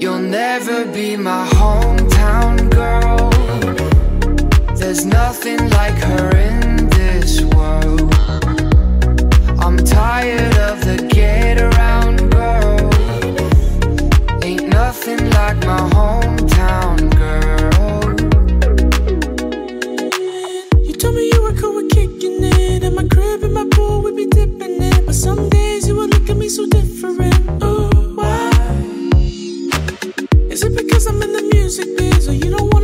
You'll never be my hometown girl. There's nothing like her in this world. I'm tired of the get around girl. Ain't nothing like my home Is it because I'm in the music biz or you don't want